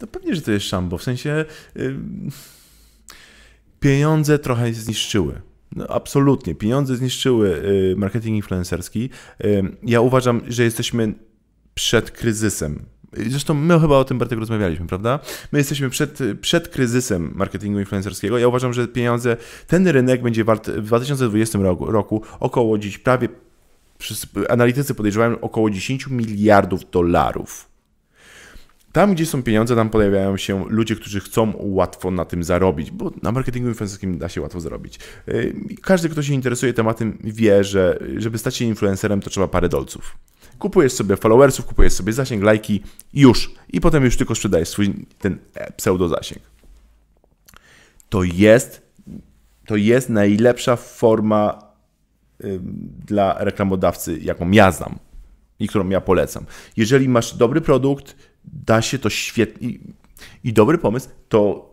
To pewnie, że to jest szambo. W sensie pieniądze trochę zniszczyły. No, absolutnie. Pieniądze zniszczyły yy, marketing influencerski. Ja uważam, że jesteśmy przed kryzysem. Zresztą my chyba o tym Bartek rozmawialiśmy, prawda? My jesteśmy przed, przed kryzysem marketingu influencerskiego. Ja uważam, że pieniądze, ten rynek będzie wart w 2020 roku, roku około dziś prawie, analitycy podejrzewają około 10 miliardów dolarów. Tam, gdzie są pieniądze, tam pojawiają się ludzie, którzy chcą łatwo na tym zarobić, bo na marketingu influencerskim da się łatwo zarobić. Y, każdy, kto się interesuje tematem, wie, że żeby stać się influencerem, to trzeba parę dolców. Kupujesz sobie followersów, kupujesz sobie zasięg, lajki, już. I potem już tylko sprzedajesz swój ten e, pseudo zasięg. To jest, to jest najlepsza forma dla reklamodawcy, jaką ja znam i którą ja polecam. Jeżeli masz dobry produkt, da się to świetnie i, i dobry pomysł, to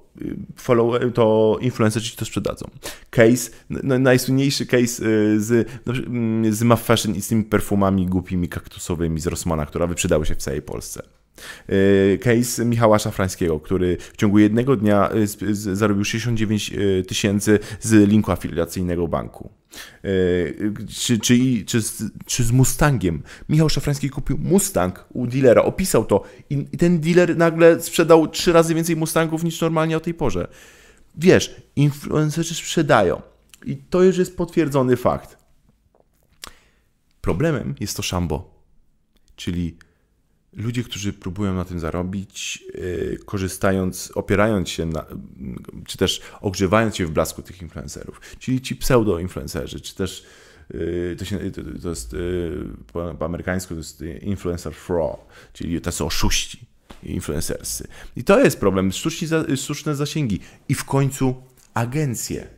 follow, to influencerzy ci to sprzedadzą. Case, no, najsłynniejszy case y, z, no, mm, z Muff Fashion i z tymi perfumami głupimi kaktusowymi z Rossmana, która wyprzedały się w całej Polsce. Y, case Michała Szafrańskiego, który w ciągu jednego dnia y, zarobił 69 tysięcy z linku afiliacyjnego banku. Czy, czy, czy, czy z Mustangiem. Michał Szafrański kupił Mustang u dealera, opisał to i, i ten dealer nagle sprzedał trzy razy więcej Mustangów niż normalnie o tej porze. Wiesz, influencerzy sprzedają i to już jest potwierdzony fakt. Problemem jest to szambo, czyli ludzie, którzy próbują na tym zarobić, yy, korzystając, opierając się na, czy też ogrzewając się w blasku tych influencerów, czyli ci pseudo-influencerzy, czy też yy, to, się, to, jest yy, po, po, amerykańsku to jest influencer fraud, czyli tacy oszuści influencersy. I to jest problem, sztuczne zasięgi i w końcu agencje.